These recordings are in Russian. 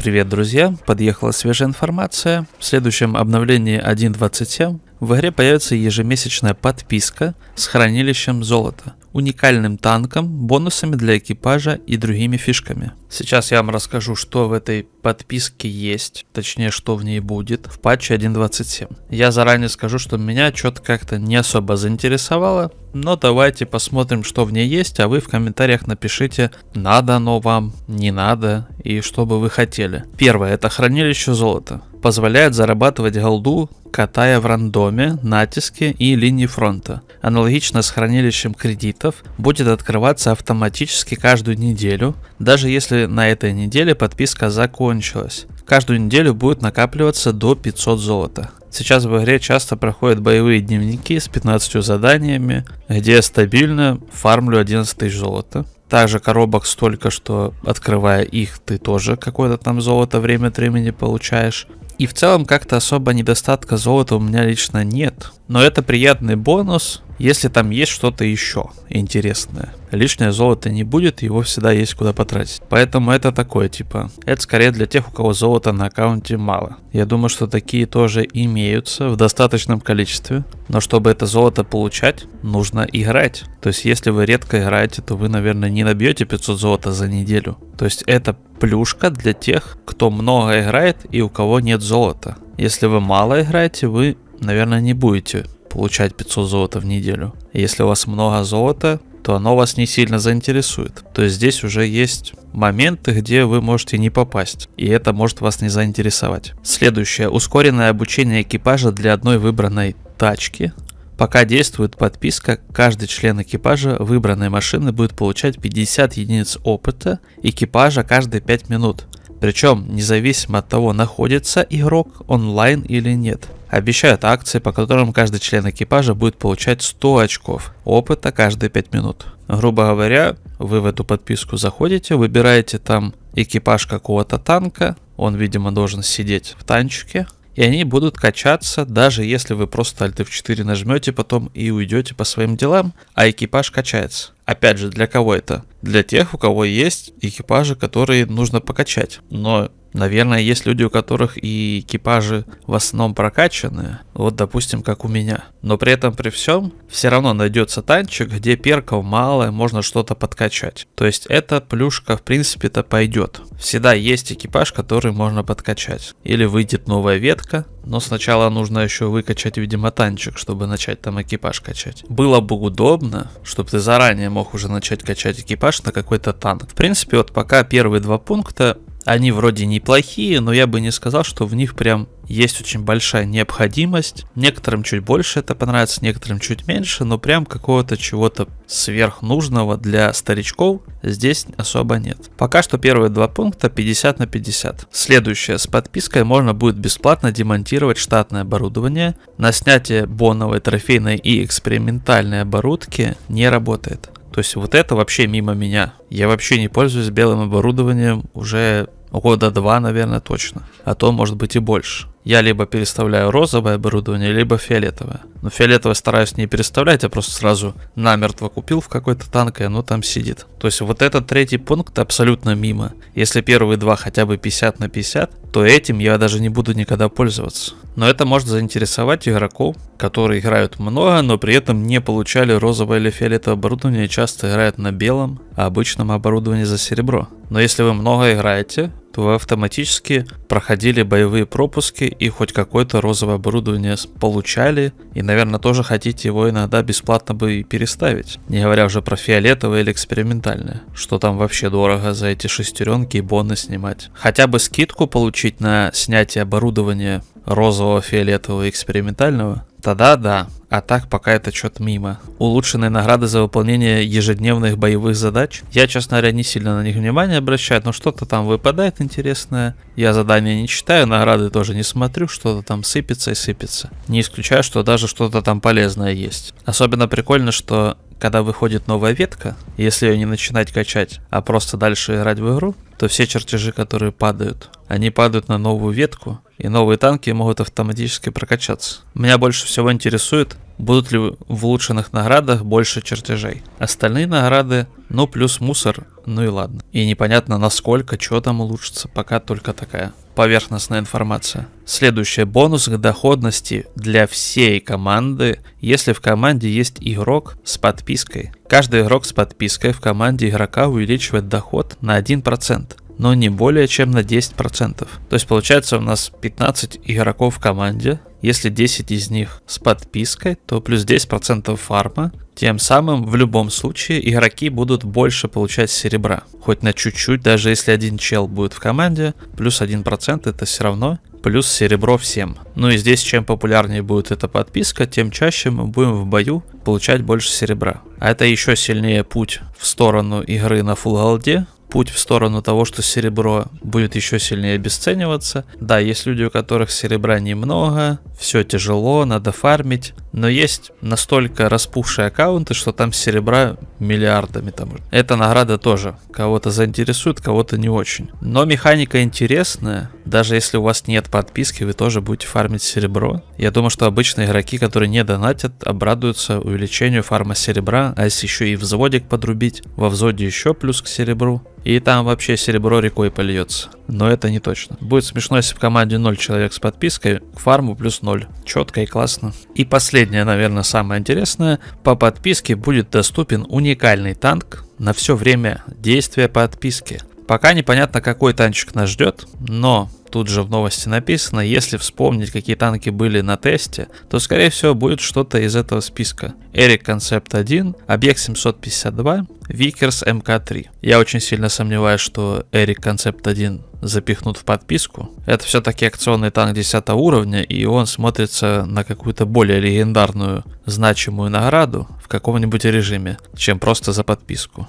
Привет, друзья! Подъехала свежая информация. В следующем обновлении 1.27 в игре появится ежемесячная подписка с хранилищем золота уникальным танком, бонусами для экипажа и другими фишками. Сейчас я вам расскажу, что в этой подписке есть, точнее, что в ней будет в патче 1.27. Я заранее скажу, что меня что-то как-то не особо заинтересовало, но давайте посмотрим, что в ней есть, а вы в комментариях напишите, надо оно вам, не надо и что бы вы хотели. Первое, это хранилище золота. Позволяет зарабатывать голду, катая в рандоме, натиске и линии фронта. Аналогично с хранилищем кредитов, будет открываться автоматически каждую неделю, даже если на этой неделе подписка закончилась. Каждую неделю будет накапливаться до 500 золота. Сейчас в игре часто проходят боевые дневники с 15 заданиями, где я стабильно фармлю 11 тысяч золота. Также коробок столько, что открывая их, ты тоже какое-то там золото время от времени получаешь. И в целом как-то особо недостатка золота у меня лично нет. Но это приятный бонус, если там есть что-то еще интересное. Лишнее золото не будет, его всегда есть куда потратить. Поэтому это такое, типа, это скорее для тех, у кого золота на аккаунте мало. Я думаю, что такие тоже имеются в достаточном количестве. Но чтобы это золото получать, нужно играть. То есть, если вы редко играете, то вы, наверное, не набьете 500 золота за неделю. То есть, это плюшка для тех, кто много играет и у кого нет золота. Если вы мало играете, вы, наверное, не будете получать 500 золота в неделю. Если у вас много золота, то оно вас не сильно заинтересует. То есть здесь уже есть моменты, где вы можете не попасть, и это может вас не заинтересовать. Следующее. Ускоренное обучение экипажа для одной выбранной тачки. Пока действует подписка, каждый член экипажа выбранной машины будет получать 50 единиц опыта экипажа каждые 5 минут. Причем независимо от того, находится игрок онлайн или нет. Обещают акции, по которым каждый член экипажа будет получать 100 очков опыта каждые 5 минут. Грубо говоря, вы в эту подписку заходите, выбираете там экипаж какого-то танка, он, видимо, должен сидеть в танчике, и они будут качаться, даже если вы просто Alt F4 нажмете потом и уйдете по своим делам, а экипаж качается. Опять же, для кого это? Для тех, у кого есть экипажи, которые нужно покачать. Но Наверное, есть люди, у которых и экипажи в основном прокачанные, вот допустим, как у меня. Но при этом при всем, все равно найдется танчик, где перков мало, можно что-то подкачать. То есть эта плюшка в принципе-то пойдет. Всегда есть экипаж, который можно подкачать. Или выйдет новая ветка, но сначала нужно еще выкачать, видимо, танчик, чтобы начать там экипаж качать. Было бы удобно, чтобы ты заранее мог уже начать качать экипаж на какой-то танк. В принципе, вот пока первые два пункта они вроде неплохие, но я бы не сказал, что в них прям есть очень большая необходимость. Некоторым чуть больше это понравится, некоторым чуть меньше, но прям какого-то чего-то сверхнужного для старичков здесь особо нет. Пока что первые два пункта 50 на 50. Следующее. С подпиской можно будет бесплатно демонтировать штатное оборудование. На снятие боновой, трофейной и экспериментальной оборудки не работает. То есть вот это вообще мимо меня. Я вообще не пользуюсь белым оборудованием уже года два, наверное, точно. А то может быть и больше. Я либо переставляю розовое оборудование, либо фиолетовое. Но фиолетовое стараюсь не переставлять, а просто сразу намертво купил в какой-то танк, и оно там сидит. То есть вот этот третий пункт абсолютно мимо. Если первые два хотя бы 50 на 50, то этим я даже не буду никогда пользоваться. Но это может заинтересовать игроков, которые играют много, но при этом не получали розовое или фиолетовое оборудование часто играют на белом, а обычном оборудовании за серебро. Но если вы много играете, то вы автоматически проходили боевые пропуски и хоть какое-то розовое оборудование получали, и, наверное, тоже хотите его иногда бесплатно бы и переставить. Не говоря уже про фиолетовое или экспериментальное, что там вообще дорого за эти шестеренки и боны снимать. Хотя бы скидку получить на снятие оборудования розового, фиолетового и экспериментального, тогда да, а так пока это что-то мимо. Улучшенные награды за выполнение ежедневных боевых задач. Я, честно говоря, не сильно на них внимание обращаю, но что-то там выпадает интересное. Я задания не читаю, награды тоже не смотрю, что-то там сыпется и сыпется. Не исключаю, что даже что-то там полезное есть. Особенно прикольно, что когда выходит новая ветка, если ее не начинать качать, а просто дальше играть в игру, то все чертежи, которые падают, они падают на новую ветку, и новые танки могут автоматически прокачаться. Меня больше всего интересует, будут ли в улучшенных наградах больше чертежей. Остальные награды, ну плюс мусор, ну и ладно. И непонятно насколько, что там улучшится, пока только такая поверхностная информация. Следующий бонус к доходности для всей команды, если в команде есть игрок с подпиской. Каждый игрок с подпиской в команде игрока увеличивает доход на 1% но не более чем на 10%. То есть получается у нас 15 игроков в команде, если 10 из них с подпиской, то плюс 10% фарма. Тем самым в любом случае игроки будут больше получать серебра. Хоть на чуть-чуть, даже если один чел будет в команде, плюс 1% это все равно плюс серебро всем. Ну и здесь чем популярнее будет эта подписка, тем чаще мы будем в бою получать больше серебра. А это еще сильнее путь в сторону игры на фулл голде, путь в сторону того, что серебро будет еще сильнее обесцениваться. Да, есть люди, у которых серебра немного, все тяжело, надо фармить, но есть настолько распухшие аккаунты, что там серебра миллиардами там. Эта награда тоже кого-то заинтересует, кого-то не очень. Но механика интересная, даже если у вас нет подписки, вы тоже будете фармить серебро. Я думаю, что обычные игроки, которые не донатят, обрадуются увеличению фарма серебра, а если еще и взводик подрубить, во взводе еще плюс к серебру, и там вообще серебро рекой польется. Но это не точно. Будет смешно, если в команде 0 человек с подпиской, к фарму плюс 0. Четко и классно. И последнее, наверное, самое интересное. По подписке будет доступен уникальный танк на все время действия подписки. Пока непонятно, какой танчик нас ждет, но тут же в новости написано, если вспомнить, какие танки были на тесте, то скорее всего будет что-то из этого списка. ERAC Concept 1, Объект 752, Vickers Mk3. Я очень сильно сомневаюсь, что ERAC Concept 1 запихнут в подписку. Это все-таки акционный танк 10 уровня, и он смотрится на какую-то более легендарную, значимую награду в каком-нибудь режиме, чем просто за подписку.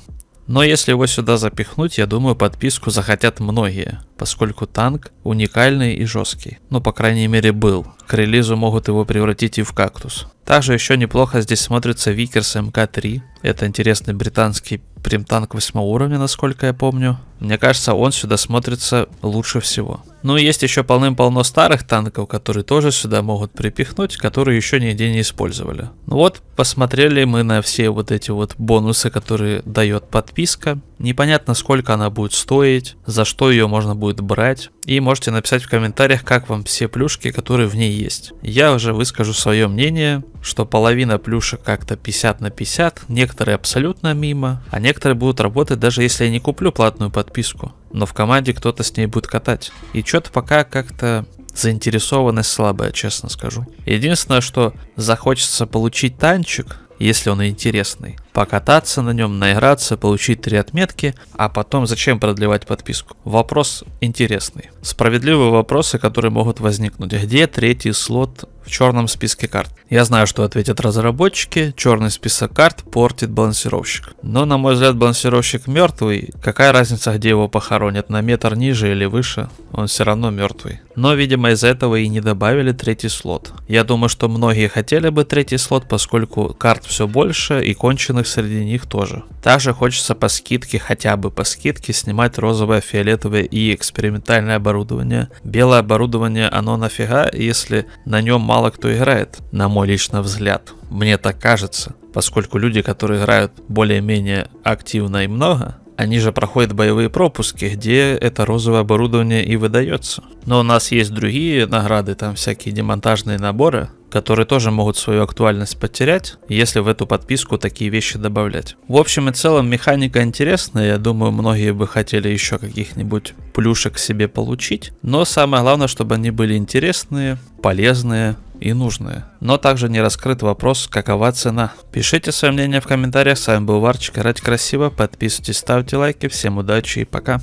Но если его сюда запихнуть, я думаю, подписку захотят многие, поскольку танк уникальный и жесткий. Ну, по крайней мере, был. К релизу могут его превратить и в кактус. Также еще неплохо здесь смотрится Vickers MK-3. Это интересный британский премтанк 8 уровня, насколько я помню. Мне кажется, он сюда смотрится лучше всего. Ну есть еще полным-полно старых танков, которые тоже сюда могут припихнуть, которые еще нигде не использовали. Ну вот, посмотрели мы на все вот эти вот бонусы, которые дает подписка. Непонятно, сколько она будет стоить, за что ее можно будет брать. И можете написать в комментариях, как вам все плюшки, которые в ней есть. Я уже выскажу свое мнение, что половина плюшек как-то 50 на 50, некоторые абсолютно мимо, а некоторые будут работать даже если я не куплю платную подписку. Но в команде кто-то с ней будет катать. И что-то пока как-то заинтересованность слабая, честно скажу. Единственное, что захочется получить танчик, если он интересный. Покататься на нем, наиграться, получить три отметки, а потом зачем продлевать подписку? Вопрос интересный. Справедливые вопросы, которые могут возникнуть. Где третий слот в черном списке карт? Я знаю, что ответят разработчики. Черный список карт портит балансировщик. Но, на мой взгляд, балансировщик мертвый. Какая разница, где его похоронят? На метр ниже или выше? Он все равно мертвый. Но, видимо, из-за этого и не добавили третий слот. Я думаю, что многие хотели бы третий слот, поскольку карт все больше и конченых среди них тоже. Также хочется по скидке, хотя бы по скидке, снимать розовое, фиолетовое и экспериментальное оборудование. Белое оборудование, оно нафига, если на нем мало кто играет, на мой личный взгляд. Мне так кажется, поскольку люди, которые играют более-менее активно и много, они же проходят боевые пропуски, где это розовое оборудование и выдается. Но у нас есть другие награды, там всякие демонтажные наборы, которые тоже могут свою актуальность потерять, если в эту подписку такие вещи добавлять. В общем и целом механика интересная, я думаю, многие бы хотели еще каких-нибудь плюшек себе получить, но самое главное, чтобы они были интересные, полезные, и нужные. Но также не раскрыт вопрос, какова цена. Пишите свое мнение в комментариях. С вами был Варчик. Играть красиво. Подписывайтесь, ставьте лайки. Всем удачи и пока.